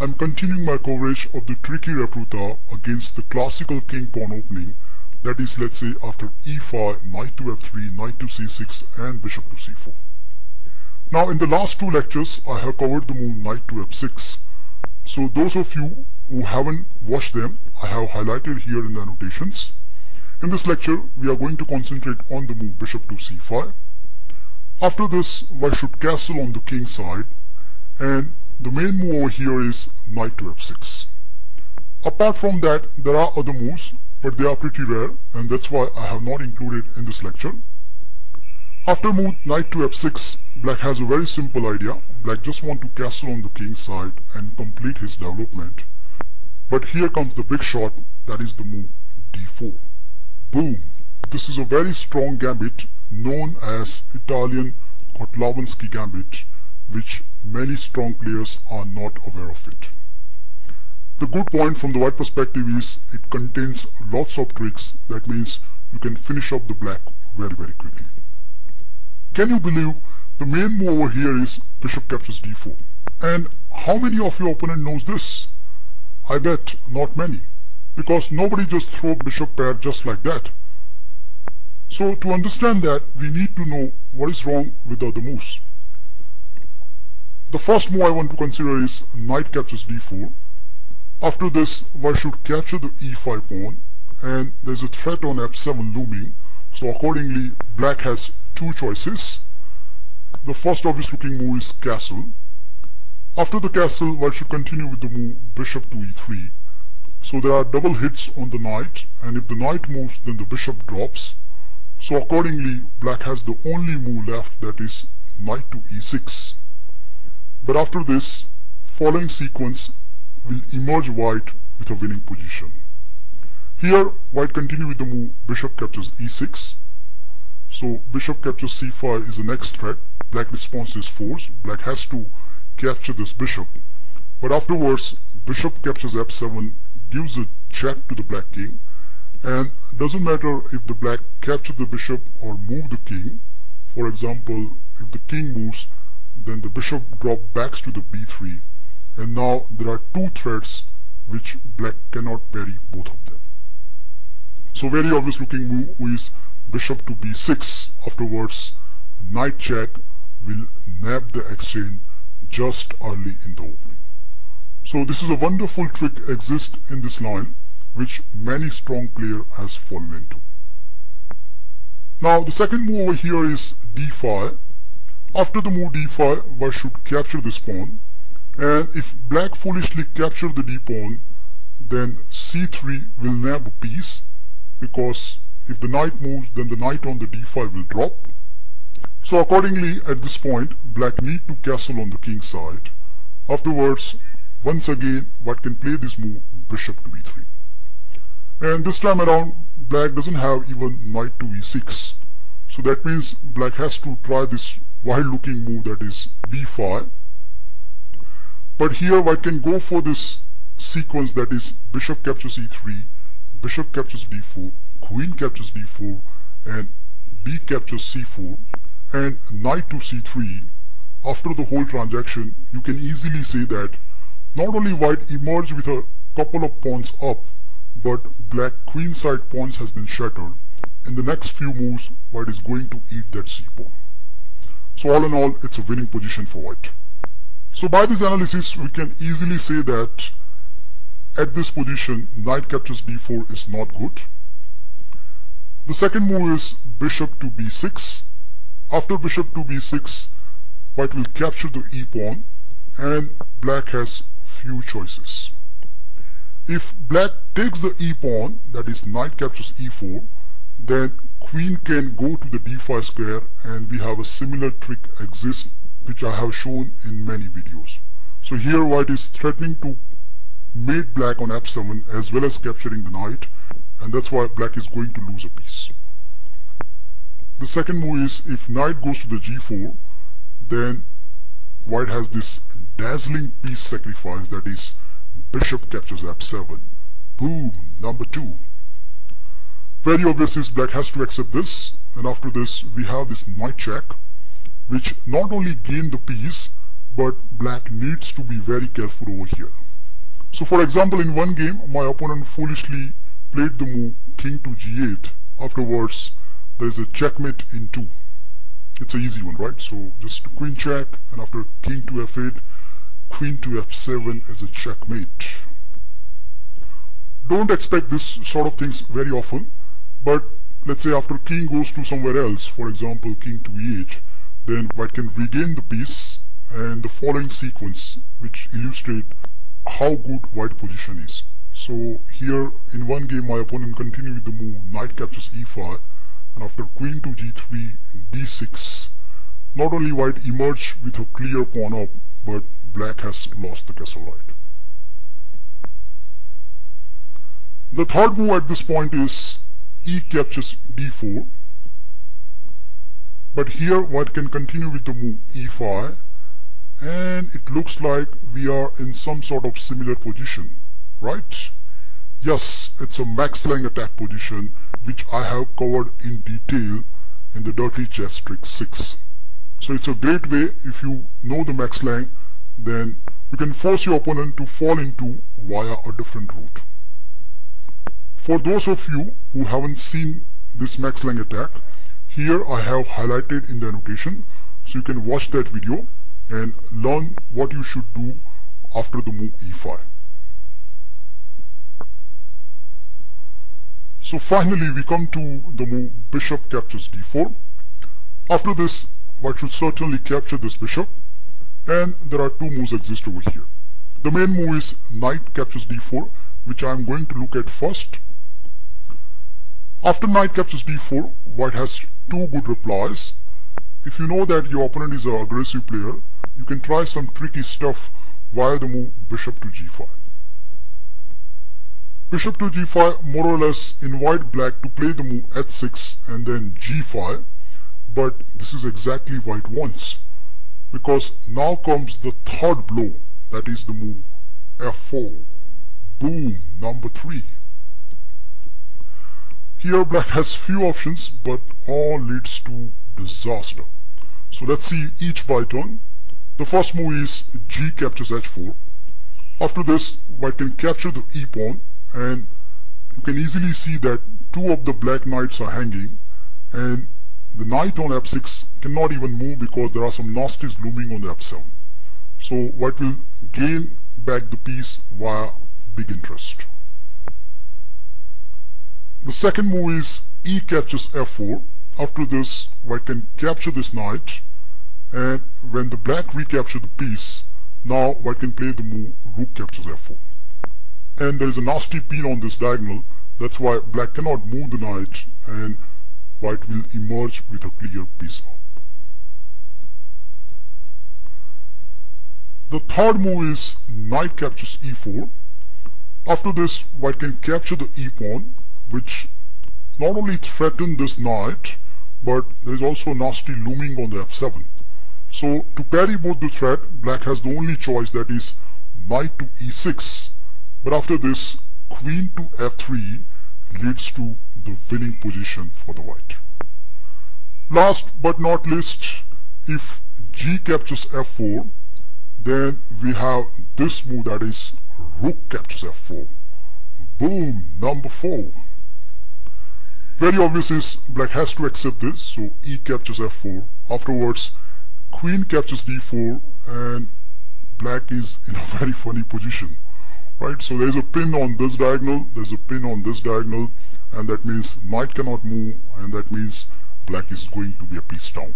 I'm continuing my coverage of the tricky repleta against the classical king pawn opening that is let's say after e5, knight to f3, knight to c6 and bishop to c4. Now in the last two lectures I have covered the move knight to f6. So those of you who haven't watched them I have highlighted here in the annotations. In this lecture we are going to concentrate on the move bishop to c5. After this white should castle on the king side and the main move over here is knight to f6. Apart from that there are other moves but they are pretty rare and that's why I have not included in this lecture. After move knight to f6 black has a very simple idea. Black just want to castle on the king side and complete his development. But here comes the big shot that is the move d4. Boom! This is a very strong gambit known as Italian Kotlawansky gambit which many strong players are not aware of it. The good point from the white perspective is it contains lots of tricks that means you can finish up the black very very quickly. Can you believe the main move over here is bishop captures d4 and how many of your opponent knows this? I bet not many because nobody just throw bishop pair just like that. So to understand that we need to know what is wrong with the other moves. The first move I want to consider is knight captures d4 after this, white should capture the e5 pawn and there's a threat on f7 looming. So accordingly, black has two choices. The first obvious looking move is castle. After the castle, white should continue with the move bishop to e3. So there are double hits on the knight and if the knight moves then the bishop drops. So accordingly, black has the only move left that is knight to e6. But after this, following sequence will emerge white with a winning position. Here, white continue with the move bishop captures e6. So bishop captures c5 is the next threat. Black response is force. Black has to capture this bishop. But afterwards, bishop captures f7 gives a check to the black king. And doesn't matter if the black capture the bishop or move the king. For example, if the king moves, then the bishop drop backs to the b3 and now there are two threats which black cannot parry both of them. So very obvious looking move is bishop to b6 afterwards knight check will nab the exchange just early in the opening. So this is a wonderful trick exists in this line which many strong player has fallen into. Now the second move over here is d5. After the move d5 white should capture this pawn? And if black foolishly capture the d pawn then c3 will nab a piece because if the knight moves then the knight on the d5 will drop. So accordingly at this point black need to castle on the king side. Afterwards once again white can play this move bishop to e3 and this time around black doesn't have even knight to e6 so that means black has to try this wild looking move that is b5 but here white can go for this sequence that is bishop captures e3, bishop captures d4, queen captures d4, and b captures c4, and knight to c3. After the whole transaction, you can easily say that not only white emerged with a couple of pawns up, but black queen side pawns has been shattered. In the next few moves, white is going to eat that c pawn. So all in all, it's a winning position for white. So by this analysis, we can easily say that at this position, knight captures d4 is not good. The second move is bishop to b6. After bishop to b6, white will capture the e pawn and black has few choices. If black takes the e pawn, that is knight captures e4, then queen can go to the d5 square and we have a similar trick exists which I have shown in many videos. So here white is threatening to mate black on f7 as well as capturing the knight and that's why black is going to lose a piece. The second move is if knight goes to the g4 then white has this dazzling piece sacrifice that is bishop captures f7. Boom, number two. Very obvious is black has to accept this and after this we have this knight check which not only gain the piece but black needs to be very careful over here. So for example, in one game, my opponent foolishly played the move king to g8. Afterwards, there is a checkmate in 2. It's an easy one, right? So just queen check, and after king to f8, queen to f7 as a checkmate. Don't expect this sort of things very often, but let's say after king goes to somewhere else, for example, king to e8, then white can regain the piece and the following sequence which illustrate how good white position is. So here in one game my opponent continued with the move knight captures e5 and after queen to g3 d6 not only white emerged with a clear pawn up but black has lost the castle right. The third move at this point is e captures d4 but here white can continue with the move e5 and it looks like we are in some sort of similar position, right? Yes, it's a Max Lange attack position which I have covered in detail in the Dirty Chess Trick 6. So it's a great way if you know the Max Lange then you can force your opponent to fall into via a different route. For those of you who haven't seen this Max Lange attack, here I have highlighted in the annotation so you can watch that video and learn what you should do after the move e5. So finally we come to the move bishop captures d4. After this white should certainly capture this bishop and there are two moves exist over here. The main move is knight captures d4 which I am going to look at first. After knight captures d4 white has two good replies. If you know that your opponent is an aggressive player you can try some tricky stuff via the move bishop to g5. Bishop to g5 more or less invite black to play the move h6 and then g5 but this is exactly white wants because now comes the third blow that is the move f4 boom number 3 here black has few options but all leads to disaster so let's see each by turn the first move is g captures h4. After this, white can capture the e pawn and you can easily see that two of the black knights are hanging and the knight on f6 cannot even move because there are some nasties looming on the f7. So white will gain back the piece via big interest. The second move is e captures f4. After this, white can capture this knight and when the black recapture the piece, now white can play the move rook captures f4. And there is a nasty pin on this diagonal, that's why black cannot move the knight and white will emerge with a clear piece up. The third move is knight captures e4. After this, white can capture the e pawn, which not only threaten this knight, but there is also a nasty looming on the f7. So to parry both the threat, black has the only choice that is knight to e6. But after this, queen to f3 leads to the winning position for the white. Last but not least, if g captures f4, then we have this move that is rook captures f4. Boom, number 4. Very obvious is black has to accept this, so e captures f4. Afterwards, queen captures d4 and black is in a very funny position right? So there's a pin on this diagonal there's a pin on this diagonal and that means knight cannot move and that means black is going to be a piece down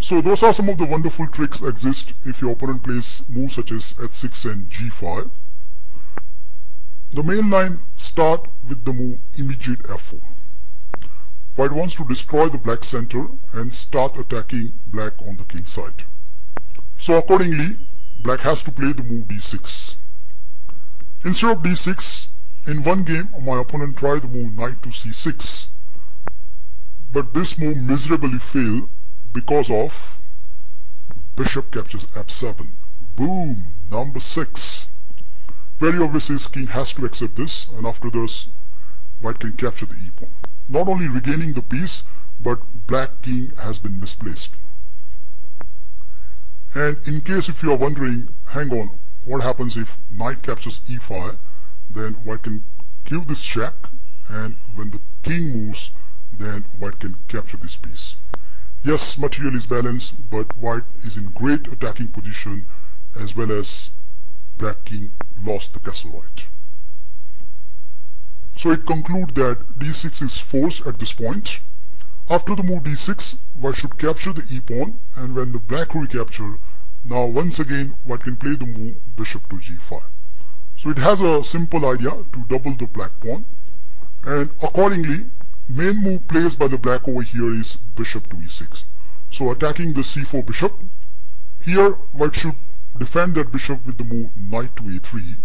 so those are some of the wonderful tricks exist if your opponent plays moves such as h6 and g5 the main line start with the move immediate f4 White wants to destroy the black center and start attacking black on the king side. So accordingly, black has to play the move d6. Instead of d6, in one game my opponent tried the move knight to c6. But this move miserably failed because of bishop captures f7. Boom, number 6. Very obviously king has to accept this and after this white can capture the e-pawn not only regaining the piece, but black king has been misplaced. And in case if you are wondering, hang on, what happens if knight captures e5, then white can give this check, and when the king moves, then white can capture this piece. Yes, material is balanced, but white is in great attacking position as well as black king lost the castle right. So it concludes that d6 is forced at this point. After the move d6, white should capture the e-pawn and when the black recapture, now once again white can play the move bishop to g5. So it has a simple idea to double the black pawn and accordingly main move placed by the black over here is bishop to e6. So attacking the c4 bishop, here white should defend that bishop with the move knight to a3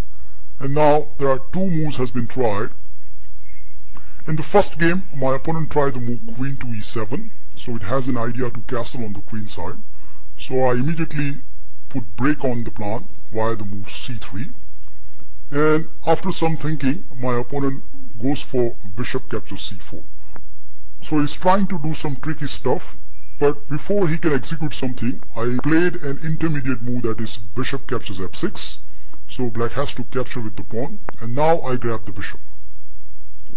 and now there are two moves has been tried in the first game, my opponent tried the move queen to e7, so it has an idea to castle on the queen side. So I immediately put break on the plan via the move c3. And after some thinking, my opponent goes for bishop captures c4. So he's trying to do some tricky stuff, but before he can execute something, I played an intermediate move that is bishop captures f6. So black has to capture with the pawn, and now I grab the bishop.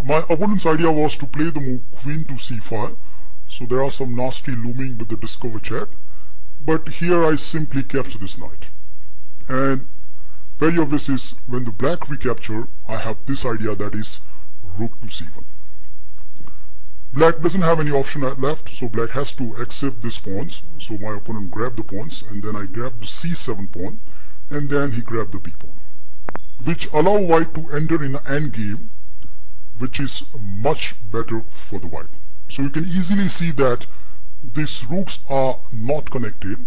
My opponent's idea was to play the move queen to c5, so there are some nasty looming with the discover check, but here I simply capture this knight. And very obvious is when the black recapture, I have this idea that is rook to c1. Black doesn't have any option left, so black has to accept these pawns. So my opponent grabbed the pawns, and then I grabbed the c7 pawn, and then he grabbed the b pawn, which allow white to enter in an endgame which is much better for the white. So you can easily see that these rooks are not connected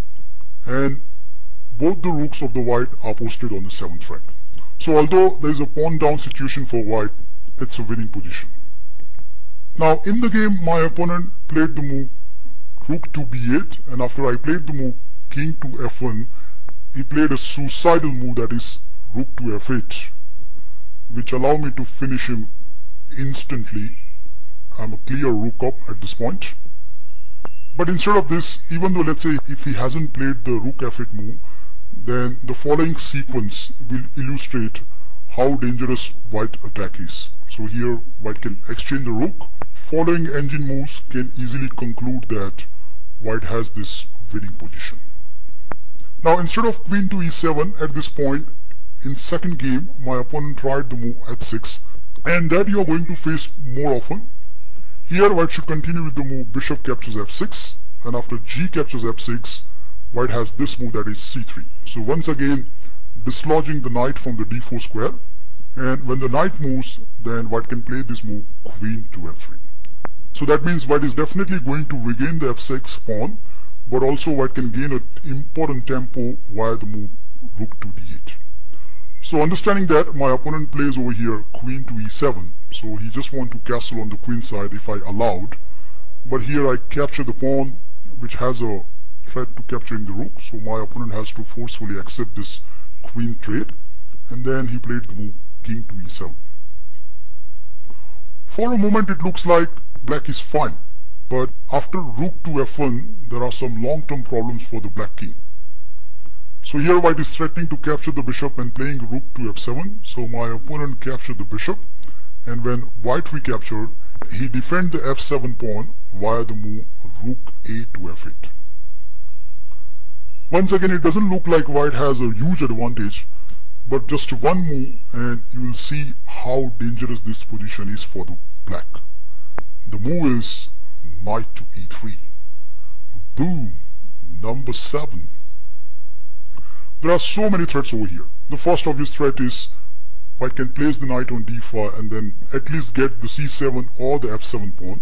and both the rooks of the white are posted on the 7th rank. So although there is a pawn down situation for white, it's a winning position. Now in the game my opponent played the move rook to b8 and after I played the move king to f1 he played a suicidal move that is rook to f8 which allowed me to finish him instantly I'm a clear rook up at this point. But instead of this, even though let's say if he hasn't played the rook f8 move, then the following sequence will illustrate how dangerous white attack is. So here white can exchange the rook. Following engine moves can easily conclude that white has this winning position. Now instead of queen to e7 at this point, in second game my opponent tried the move h6 and that you are going to face more often. Here white should continue with the move bishop captures f6 and after g captures f6 white has this move that is c3. So once again dislodging the knight from the d4 square and when the knight moves then white can play this move queen to f3. So that means white is definitely going to regain the f6 pawn but also white can gain an important tempo via the move rook to d8. So understanding that, my opponent plays over here queen to e7. So he just want to castle on the queen side if I allowed. But here I capture the pawn, which has a threat to capturing the rook. So my opponent has to forcefully accept this queen trade. And then he played the move king to e7. For a moment it looks like black is fine. But after rook to f1, there are some long-term problems for the black king. So here white is threatening to capture the bishop and playing rook to f7. So my opponent captured the bishop. And when white recaptured, he defend the f7 pawn via the move rook a to f8. Once again, it doesn't look like white has a huge advantage, but just one move and you will see how dangerous this position is for the black. The move is knight to e3. Boom, number 7. There are so many threats over here. The first obvious threat is white can place the knight on d4 and then at least get the c7 or the f7 pawn.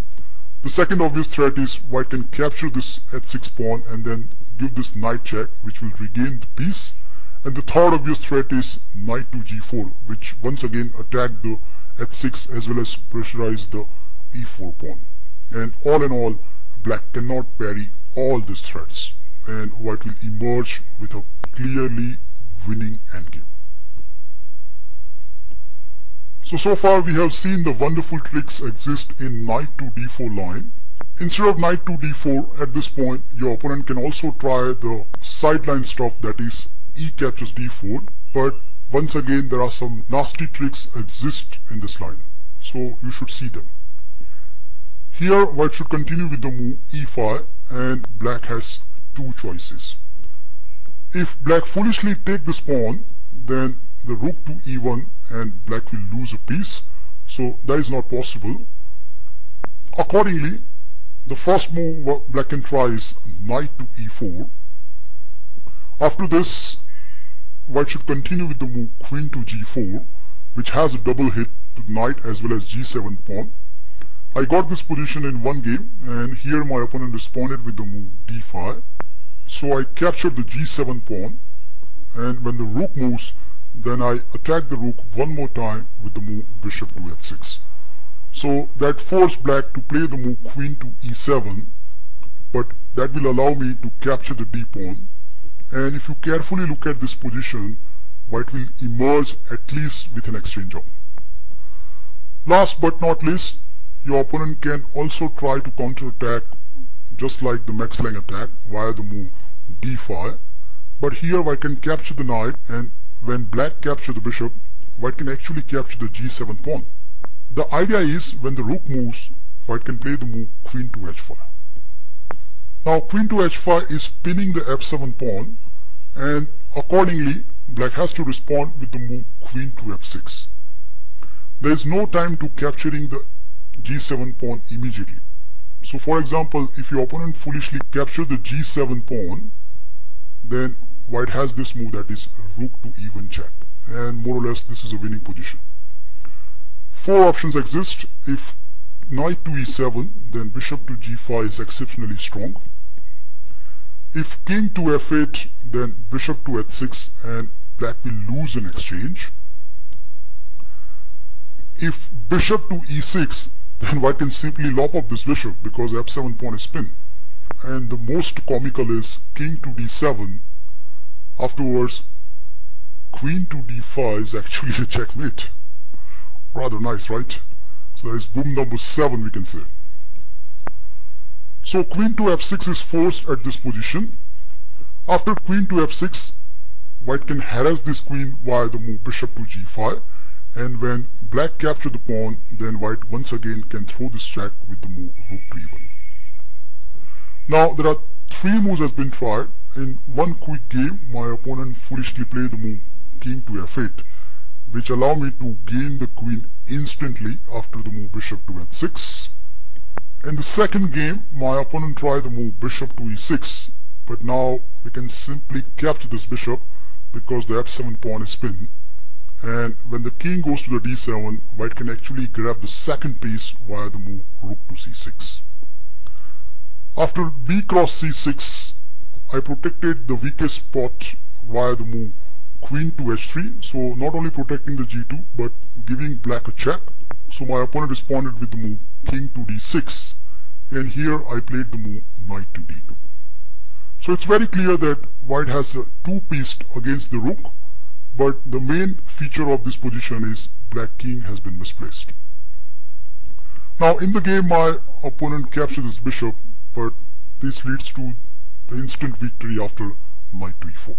The second obvious threat is white can capture this h6 pawn and then give this knight check which will regain the piece. And the third obvious threat is knight to g4 which once again attack the h6 as well as pressurize the e4 pawn. And all in all, black cannot parry all these threats and white will emerge with a clearly winning endgame. So, so far we have seen the wonderful tricks exist in knight to d4 line Instead of knight to d4 at this point your opponent can also try the sideline stuff that is e captures d4 but once again there are some nasty tricks exist in this line so you should see them. Here white should continue with the move e5 and black has two choices. If black foolishly take this pawn then the rook to e1 and black will lose a piece so that is not possible. Accordingly the first move black can try is knight to e4. After this, white should continue with the move queen to g4, which has a double hit to the knight as well as g7 pawn. I got this position in one game, and here my opponent responded with the move d5. So I captured the g7 pawn, and when the rook moves, then I attack the rook one more time with the move bishop to f6. So that forced black to play the move queen to e7 but that will allow me to capture the d pawn and if you carefully look at this position white will emerge at least with an exchange of. Last but not least your opponent can also try to counter-attack just like the Max Lange attack via the move d5 but here white can capture the knight and when black capture the bishop white can actually capture the g7 pawn. The idea is when the rook moves, white can play the move queen to h5. Now queen to h5 is pinning the f7 pawn and accordingly black has to respond with the move queen to f6. There is no time to capturing the g7 pawn immediately. So for example, if your opponent foolishly captures the g7 pawn, then white has this move that is rook to e1 check. And more or less this is a winning position. Four options exist. If knight to e7, then bishop to g5 is exceptionally strong. If king to f8, then bishop to h6 and black will lose in exchange. If bishop to e6, then white can simply lop up this bishop because f7 pawn is pinned. And the most comical is king to d7. Afterwards, queen to d5 is actually a checkmate. Rather nice, right? So that is boom number 7 we can say. So queen to f6 is forced at this position. After queen to f6, white can harass this queen via the move bishop to g5 and when black capture the pawn then white once again can throw this check with the move rook to e1. Now there are three moves has been tried. In one quick game my opponent foolishly played the move king to f8 which allow me to gain the queen instantly after the move bishop to h6. In the second game, my opponent tried the move bishop to e6, but now we can simply capture this bishop because the f7 pawn is pinned. And when the king goes to the d7, white can actually grab the second piece via the move rook to c6. After b cross c6, I protected the weakest spot via the move queen to h3 so not only protecting the g2 but giving black a check. So my opponent responded with the move king to d6 and here I played the move knight to d2 so it's very clear that white has a two piece against the rook but the main feature of this position is black king has been misplaced now in the game my opponent captured his bishop but this leads to the instant victory after knight to e4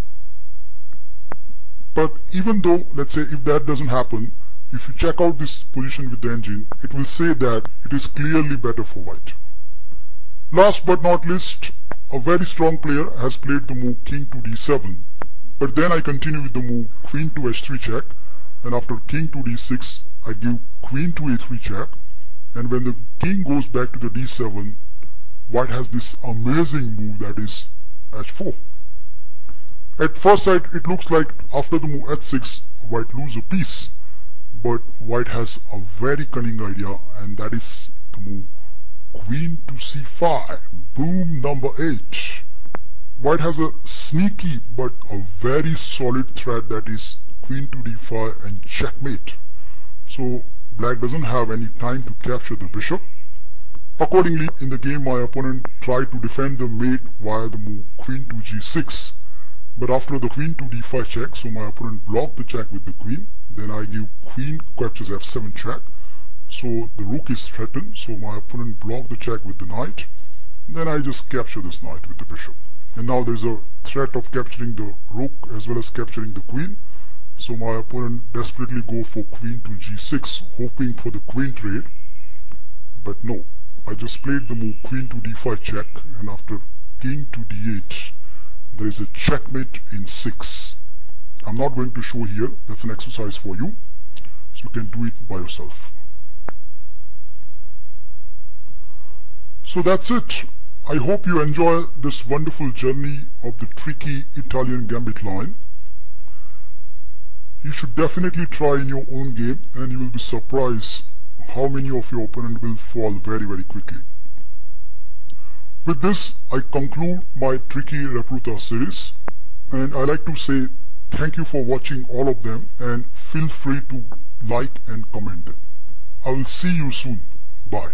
but even though, let's say if that doesn't happen, if you check out this position with the engine, it will say that it is clearly better for white. Last but not least, a very strong player has played the move king to d7. But then I continue with the move queen to h3 check, and after king to d6, I give queen to a3 check, and when the king goes back to the d7, white has this amazing move that is h4. At first sight it looks like after the move h6 white lose a piece. But white has a very cunning idea and that is to move queen to c5 boom number 8 white has a sneaky but a very solid threat that is queen to d5 and checkmate so black doesn't have any time to capture the bishop accordingly in the game my opponent tried to defend the mate via the move queen to g6 but after the queen to d5 check, so my opponent blocked the check with the queen. Then I give queen captures f7 check. So the rook is threatened, so my opponent blocked the check with the knight. Then I just capture this knight with the bishop. And now there's a threat of capturing the rook as well as capturing the queen. So my opponent desperately go for queen to g6, hoping for the queen trade. But no, I just played the move queen to d5 check, and after king to d8, there is a checkmate in 6. I'm not going to show here, that's an exercise for you, so you can do it by yourself. So that's it. I hope you enjoy this wonderful journey of the tricky Italian gambit line. You should definitely try in your own game and you will be surprised how many of your opponent will fall very very quickly. With this, I conclude my Tricky Repruta series and I like to say thank you for watching all of them and feel free to like and comment. I will see you soon. Bye.